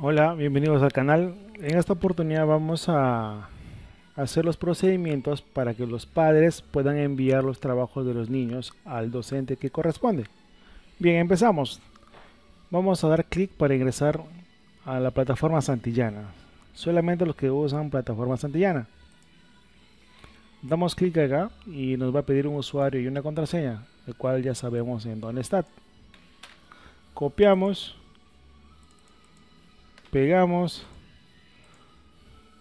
Hola, bienvenidos al canal. En esta oportunidad vamos a hacer los procedimientos para que los padres puedan enviar los trabajos de los niños al docente que corresponde. Bien, empezamos. Vamos a dar clic para ingresar a la plataforma Santillana. Solamente los que usan plataforma Santillana. Damos clic acá y nos va a pedir un usuario y una contraseña, el cual ya sabemos en dónde está. Copiamos pegamos,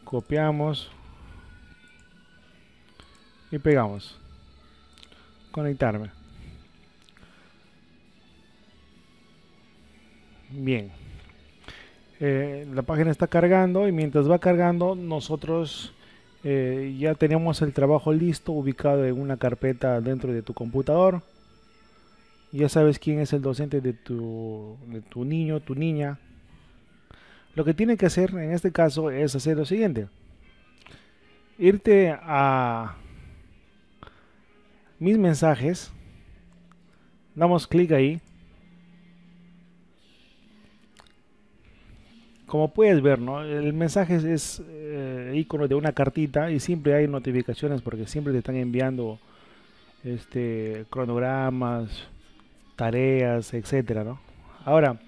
copiamos y pegamos. Conectarme. Bien. Eh, la página está cargando y mientras va cargando nosotros eh, ya tenemos el trabajo listo ubicado en una carpeta dentro de tu computador. Ya sabes quién es el docente de tu, de tu niño, tu niña, lo que tiene que hacer en este caso es hacer lo siguiente. Irte a mis mensajes. Damos clic ahí. Como puedes ver, ¿no? El mensaje es eh, icono de una cartita y siempre hay notificaciones porque siempre te están enviando este cronogramas, tareas, etcétera, ¿no? Ahora,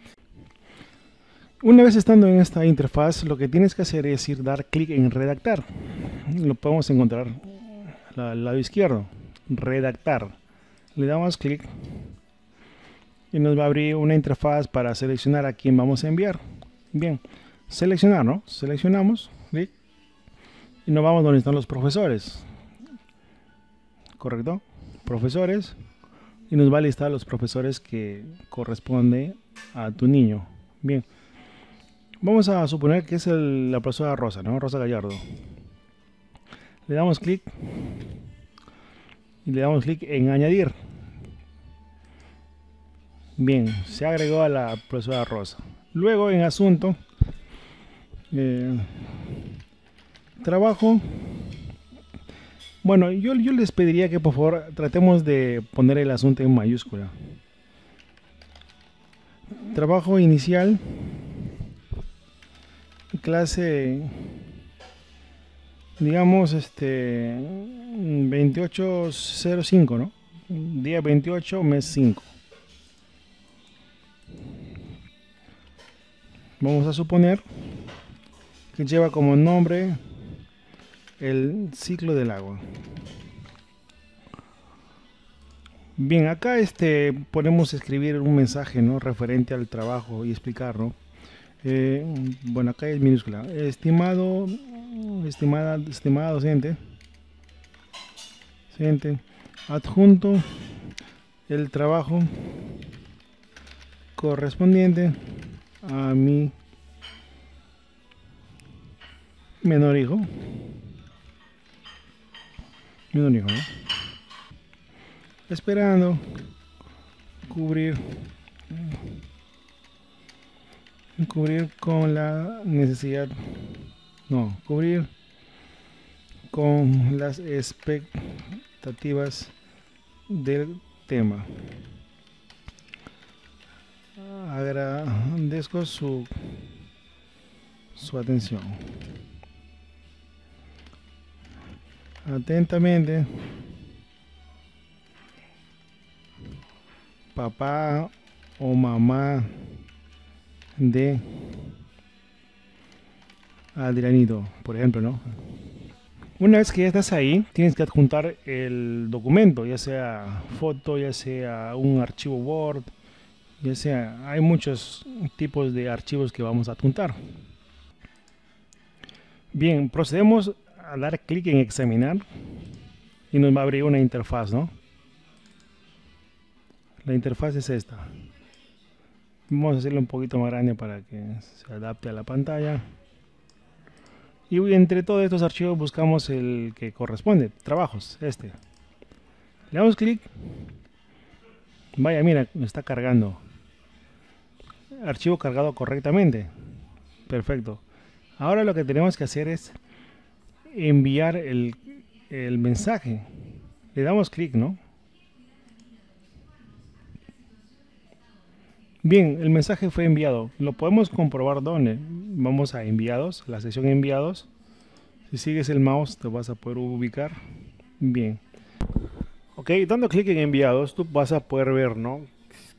una vez estando en esta interfaz, lo que tienes que hacer es ir dar clic en redactar. Lo podemos encontrar al lado izquierdo. Redactar. Le damos clic y nos va a abrir una interfaz para seleccionar a quién vamos a enviar. Bien, seleccionar, ¿no? Seleccionamos, clic, y nos vamos donde están los profesores. ¿Correcto? Profesores. Y nos va a listar los profesores que corresponde a tu niño. Bien. Vamos a suponer que es la profesora Rosa, ¿no? Rosa Gallardo. Le damos clic y le damos clic en añadir. Bien, se agregó a la profesora Rosa. Luego en asunto, eh, trabajo. Bueno, yo, yo les pediría que por favor tratemos de poner el asunto en mayúscula. Trabajo inicial clase digamos este 2805 no día 28 mes 5 vamos a suponer que lleva como nombre el ciclo del agua. Bien acá este podemos escribir un mensaje no referente al trabajo y explicarlo eh, bueno, acá es minúscula. Estimado, estimada, estimada docente, docente, adjunto el trabajo correspondiente a mi menor hijo. Menor hijo, Esperando cubrir cubrir con la necesidad, no, cubrir con las expectativas del tema. Agradezco su, su atención. Atentamente, papá o mamá de Adrianito, por ejemplo, ¿no? Una vez que ya estás ahí, tienes que adjuntar el documento, ya sea foto, ya sea un archivo Word, ya sea, hay muchos tipos de archivos que vamos a adjuntar. Bien, procedemos a dar clic en examinar y nos va a abrir una interfaz, ¿no? La interfaz es esta. Vamos a hacerlo un poquito más grande para que se adapte a la pantalla. Y entre todos estos archivos buscamos el que corresponde, trabajos, este. Le damos clic. Vaya, mira, me está cargando. Archivo cargado correctamente. Perfecto. Ahora lo que tenemos que hacer es enviar el, el mensaje. Le damos clic, ¿no? Bien, el mensaje fue enviado. Lo podemos comprobar dónde. vamos a enviados, la sección enviados. Si sigues el mouse te vas a poder ubicar bien. Ok, dando clic en enviados, tú vas a poder ver, ¿no?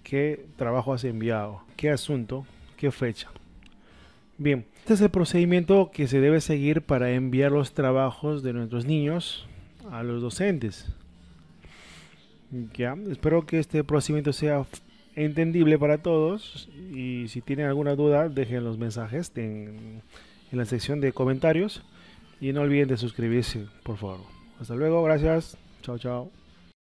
¿Qué trabajo has enviado? ¿Qué asunto? ¿Qué fecha? Bien, este es el procedimiento que se debe seguir para enviar los trabajos de nuestros niños a los docentes. Ya, espero que este procedimiento sea entendible para todos y si tienen alguna duda dejen los mensajes en, en la sección de comentarios y no olviden de suscribirse, por favor. Hasta luego, gracias. Chao, chao.